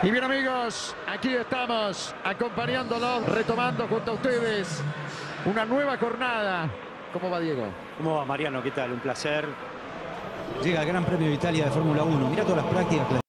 Y bien amigos, aquí estamos acompañándolos, retomando junto a ustedes una nueva jornada. ¿Cómo va Diego? ¿Cómo va Mariano? ¿Qué tal? Un placer. Llega el Gran Premio de Italia de Fórmula 1. Mira todas las prácticas.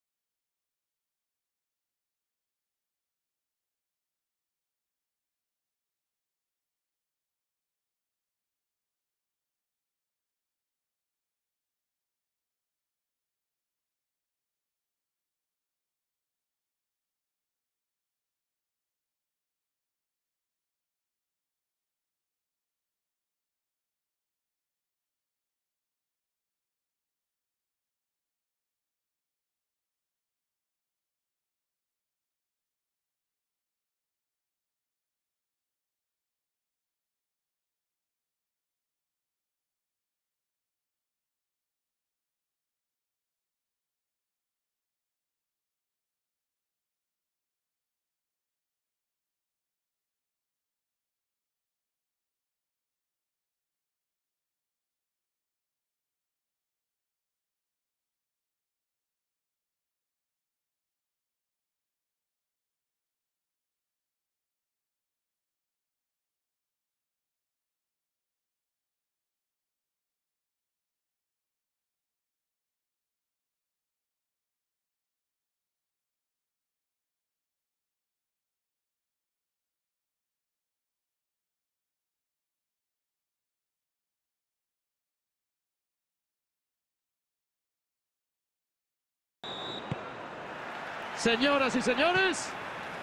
Señoras y señores,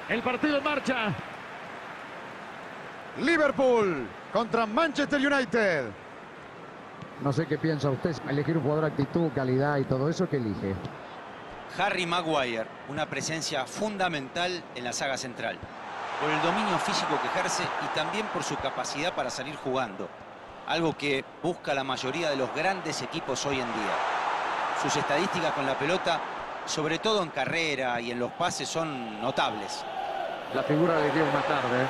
el partido en marcha. Liverpool contra Manchester United. No sé qué piensa usted, elegir un jugador de actitud, calidad y todo eso, ¿qué elige? Harry Maguire, una presencia fundamental en la saga central, por el dominio físico que ejerce y también por su capacidad para salir jugando, algo que busca la mayoría de los grandes equipos hoy en día. Sus estadísticas con la pelota sobre todo en carrera y en los pases, son notables. La figura de Dios más tarde.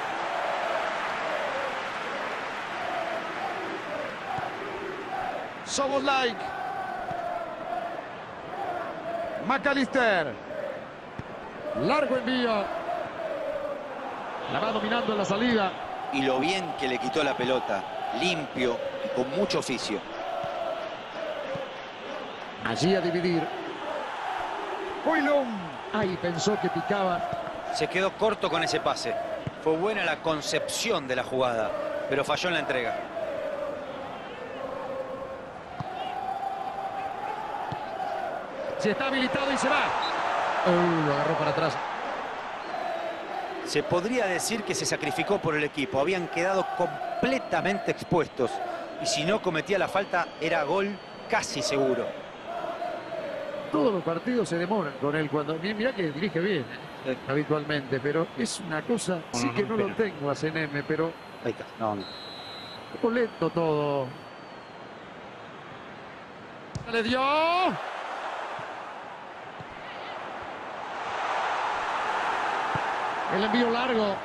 Somos like. McAllister. Largo envío. La va dominando en la salida. Y lo bien que le quitó la pelota. Limpio y con mucho oficio. Allí a dividir. Ahí pensó que picaba. Se quedó corto con ese pase. Fue buena la concepción de la jugada, pero falló en la entrega. Se está habilitado y se va. Uh, lo agarró para atrás. Se podría decir que se sacrificó por el equipo. Habían quedado completamente expuestos. Y si no cometía la falta, era gol casi seguro todos los partidos se demoran con él cuando mira que dirige bien ¿eh? habitualmente pero es una cosa sí que no lo tengo a CNM pero ahí está no, no. Un lento todo. Le dio. El envío largo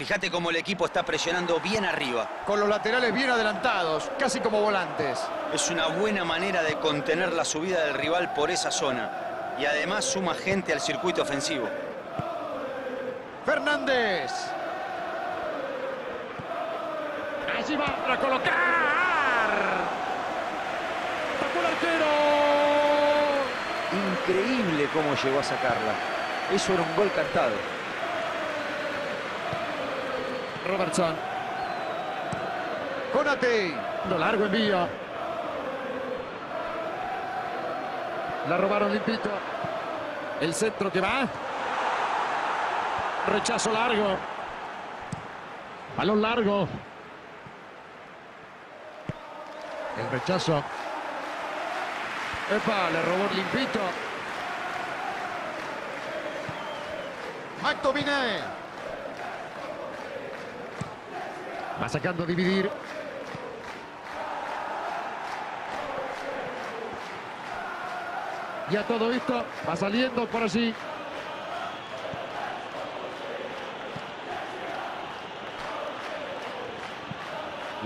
Fíjate cómo el equipo está presionando bien arriba. Con los laterales bien adelantados, casi como volantes. Es una buena manera de contener la subida del rival por esa zona. Y además suma gente al circuito ofensivo. Fernández. Allí va para colocar. Tocó el arquero. Increíble cómo llegó a sacarla. Eso era un gol cantado. Robertson. Conate. Lo largo envío. La robaron limpito. El centro que va. Rechazo largo. Balón largo. El rechazo. Epa, le robó limpito. McTominay. Va sacando a dividir. Ya todo esto va saliendo por allí.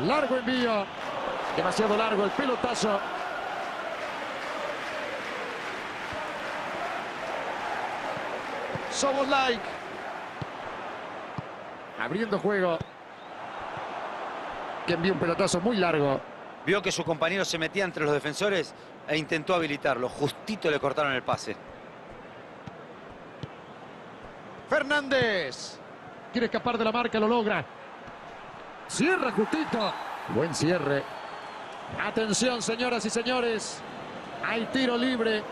Largo envío. Demasiado largo el pelotazo. Somos like. Abriendo juego. Que envía un pelotazo muy largo. Vio que su compañero se metía entre los defensores e intentó habilitarlo. Justito le cortaron el pase. Fernández. Quiere escapar de la marca, lo logra. Cierra justito. Buen cierre. Atención, señoras y señores. Hay tiro libre.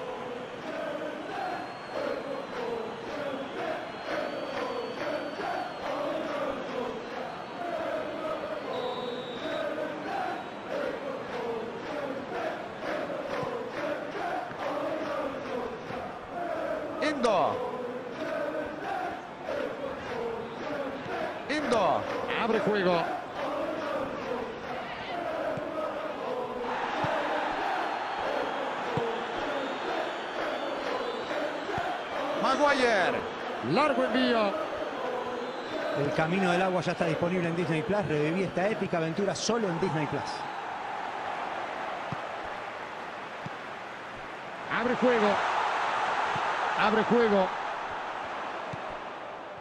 Indo. Abre juego. Maguire. Largo envío. El camino del agua ya está disponible en Disney Plus. Reviví esta épica aventura solo en Disney Plus. Abre juego. Abre juego.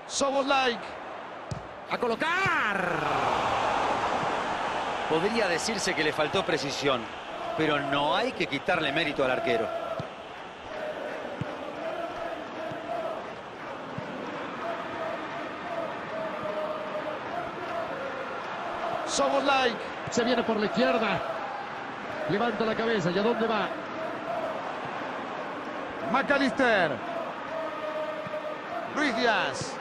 Somos like. A colocar. Podría decirse que le faltó precisión, pero no hay que quitarle mérito al arquero. Somos like. Se viene por la izquierda. Levanta la cabeza. ¿Y a dónde va? McAllister. Luis Díaz.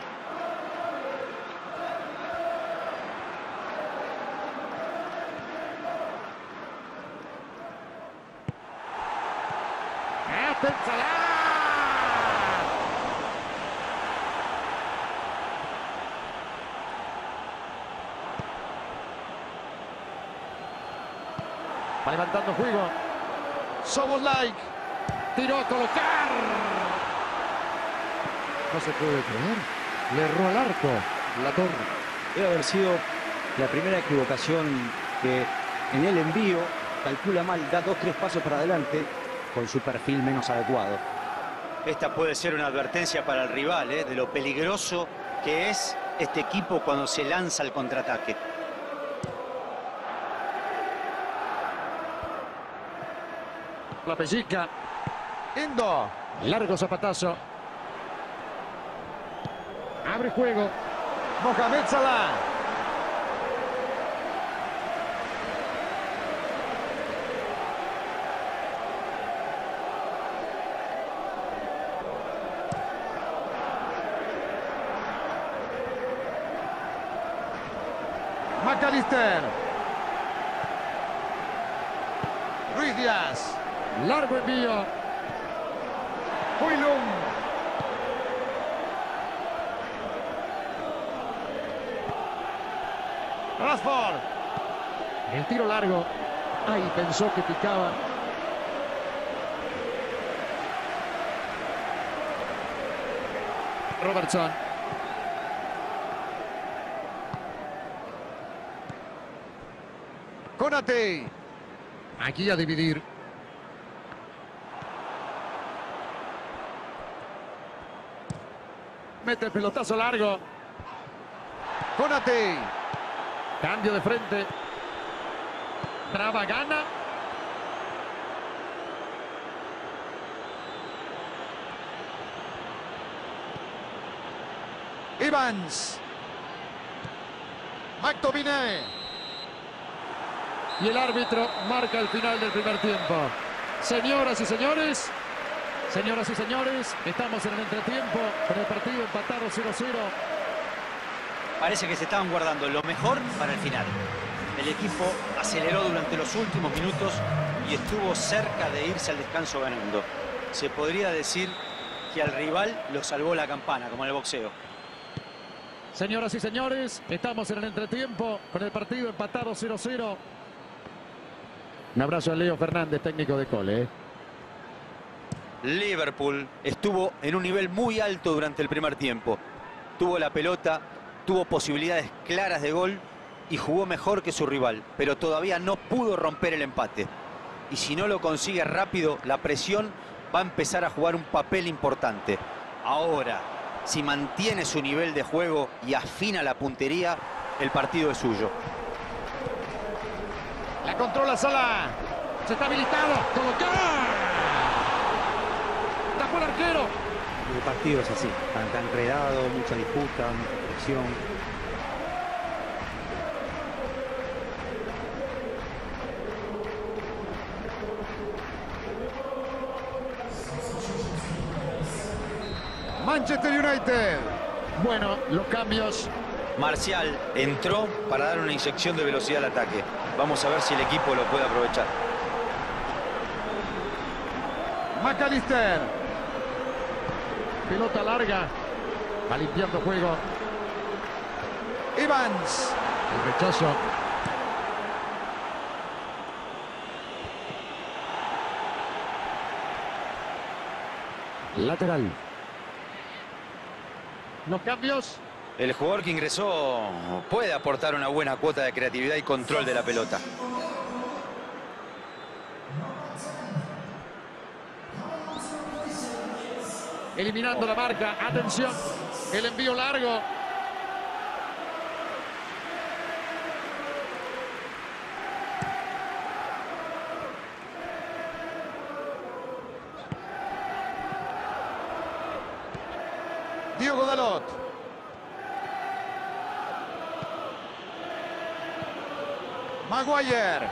¡Salah! Va levantando juego. Somos like. Tiró a colocar. No se puede creer. Le erró al arco. La torre. Debe haber sido la primera equivocación que en el envío calcula mal, da dos, tres pasos para adelante con su perfil menos adecuado. Esta puede ser una advertencia para el rival, ¿eh? de lo peligroso que es este equipo cuando se lanza al contraataque. La pellizca. Indo. Largo zapatazo. Abre juego. Mohamed Salah. McAllister. Luis Díaz. Largo envío. Huilum. Rashford. El tiro largo. Ahí pensó que picaba. Robertson. Aquí a dividir. Mete el pelotazo largo. Conate. Cambio de frente. Traba, gana. Evans. McTominay. Y el árbitro marca el final del primer tiempo. Señoras y señores, señoras y señores, estamos en el entretiempo con el partido empatado 0-0. Parece que se estaban guardando lo mejor para el final. El equipo aceleró durante los últimos minutos y estuvo cerca de irse al descanso ganando. Se podría decir que al rival lo salvó la campana, como en el boxeo. Señoras y señores, estamos en el entretiempo con el partido empatado 0-0. Un abrazo a Leo Fernández, técnico de Cole. ¿eh? Liverpool estuvo en un nivel muy alto durante el primer tiempo. Tuvo la pelota, tuvo posibilidades claras de gol y jugó mejor que su rival, pero todavía no pudo romper el empate. Y si no lo consigue rápido, la presión va a empezar a jugar un papel importante. Ahora, Si mantiene su nivel de juego y afina la puntería, el partido es suyo. La controla Salah. Se está habilitado. Colocar. Tapó el arquero. El partido es así, tan, tan enredado, mucha disputa, mucha presión. Manchester United. Bueno, los cambios. Marcial entró para dar una inyección de velocidad al ataque. Vamos a ver si el equipo lo puede aprovechar. McAllister. Pelota larga. Va limpiando juego. Evans. El rechazo. Lateral. Los cambios. El jugador que ingresó puede aportar una buena cuota de creatividad y control de la pelota. Eliminando la marca. Atención. El envío largo. Diego Dalot. Maguire.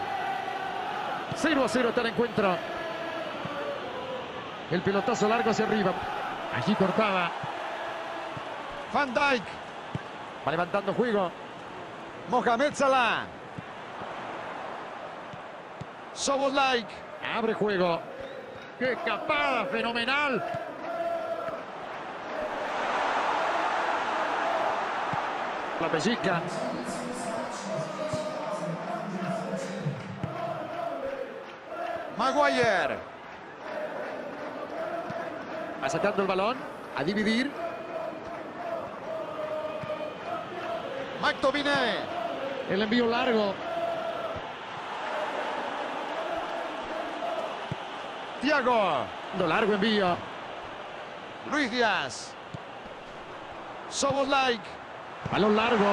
0 a 0 está el encuentro. El pelotazo largo hacia arriba. Allí cortaba. Van Dijk. Va levantando juego. Mohamed Salah. Soboslai. Abre juego. ¡Qué escapada! ¡Fenomenal! La pellizca. Maguire. Va sacando el balón. A dividir. McTominay. El envío largo. Thiago. Lo largo envío. Luis Díaz. Soboslai. Balón largo.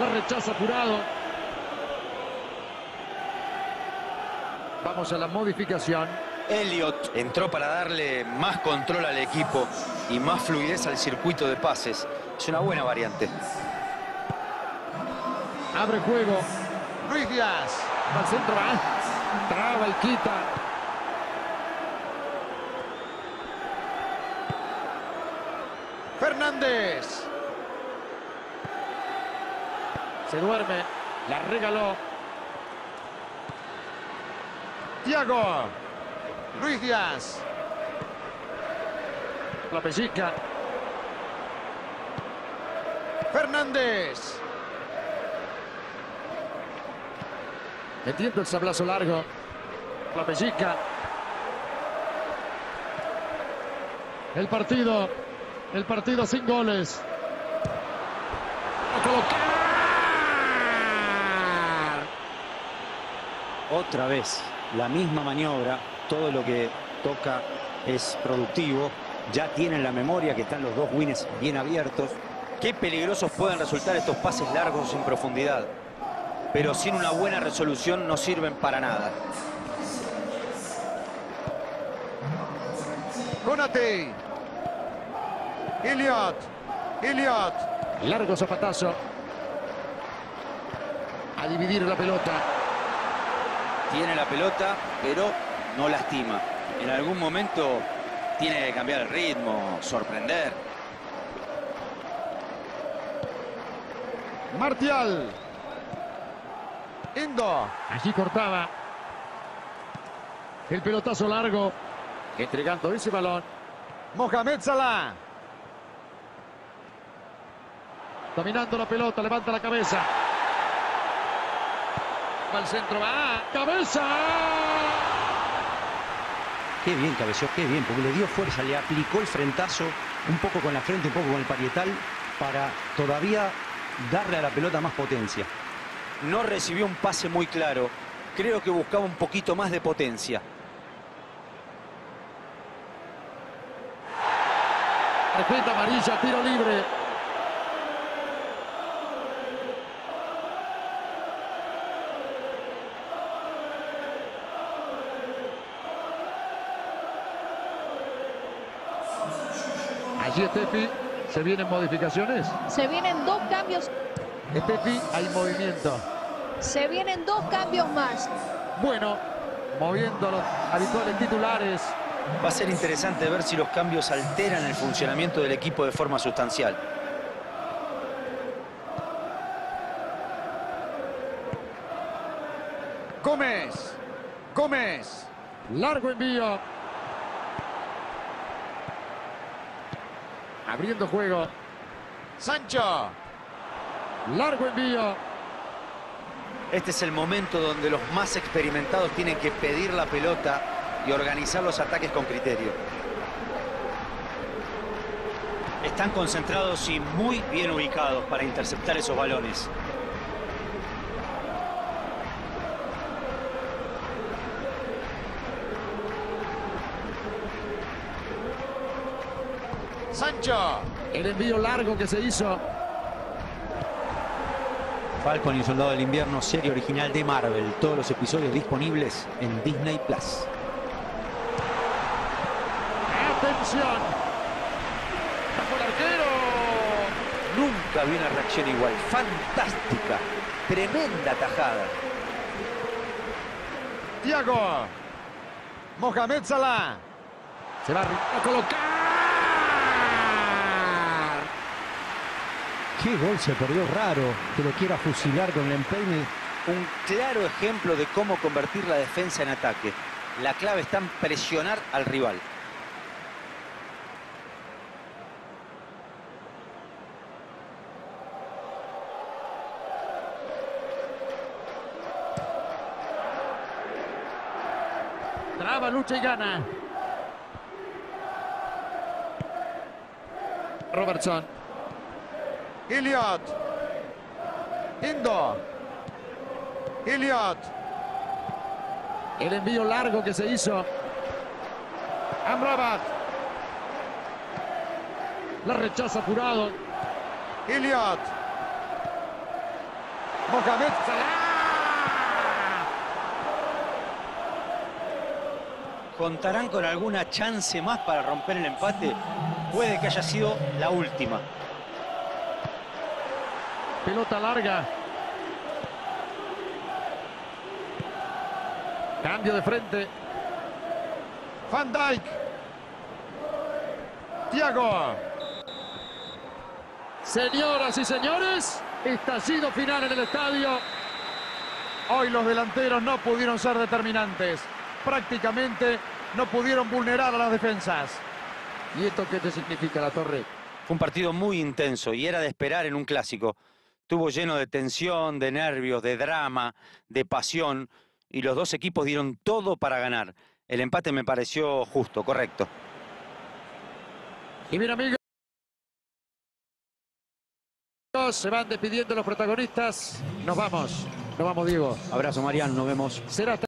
La rechaza apurado. Vamos a la modificación. Elliot entró para darle más control al equipo y más fluidez al circuito de pases. Es una buena variante. Abre juego. Luis Díaz. Al centro va. Traba y quita. Fernández. Se duerme. La regaló. Thiago. Luis Díaz. La pellizca. Fernández. Metiendo el sablazo largo. La pellizca. El partido. El partido sin goles. A colocar. Otra vez, la misma maniobra, todo lo que toca es productivo. Ya tienen la memoria que están los dos wins bien abiertos. Qué peligrosos pueden resultar estos pases largos en profundidad. Pero sin una buena resolución no sirven para nada. Conate. Elliot. Elliot. Largo zapatazo. A dividir la pelota. Tiene la pelota, pero no lastima. En algún momento tiene que cambiar el ritmo, sorprender. Martial. Indo. Allí cortaba. El pelotazo largo. Entregando ese balón. Mohamed Salah. Dominando la pelota. Levanta la cabeza. Va al centro. Va. ¡Cabeza! Qué bien cabeció, qué bien, porque le dio fuerza, le aplicó el frentazo un poco con la frente, un poco con el parietal, para todavía darle a la pelota más potencia. No recibió un pase muy claro. Creo que buscaba un poquito más de potencia. Tarjeta amarilla, tiro libre. Allí Steffi, ¿se vienen modificaciones? Se vienen dos cambios, Steffi, hay movimiento. se vienen dos cambios más. Bueno, moviendo los habituales titulares. Va a ser interesante ver si los cambios alteran el funcionamiento del equipo de forma sustancial. Gómez. Gómez. Largo envío. Abriendo juego. Sancho. Largo envío. Este es el momento donde los más experimentados tienen que pedir la pelota y organizar los ataques con criterio. Están concentrados y muy bien ubicados para interceptar esos balones. El envío largo que se hizo. Falcon y Soldado del Invierno, serie original de Marvel. Todos los episodios disponibles en Disney Plus. Atención. Bajo el arquero. Nunca vi una reacción igual. Fantástica. Tremenda tajada. Tiago. Mohamed Salah. Se va a colocar. Qué gol se perdió raro. Que lo quiera fusilar con el empeine. Un claro ejemplo de cómo convertir la defensa en ataque. La clave está en presionar al rival. Traba, lucha y gana. Robertson. Elliot. Indo. Elliot. El envío largo que se hizo. Amrabat. La rechaza apurado. Elliot. Mohamed Salah. ¿Contarán con alguna chance más para romper el empate? Puede que haya sido la última. Pelota larga. Cambio de frente. Van Dijk. Tiago. Señoras y señores, estallido final en el estadio. Hoy los delanteros no pudieron ser determinantes. Prácticamente no pudieron vulnerar a las defensas. ¿Y esto qué te significa la torre? Fue un partido muy intenso y era de esperar en un clásico. Estuvo lleno de tensión, de nervios, de drama, de pasión y los dos equipos dieron todo para ganar. El empate me pareció justo, correcto. Y bien amigos, se van despidiendo los protagonistas. Nos vamos, nos vamos Diego. Abrazo, Mariano. Nos vemos. Será hasta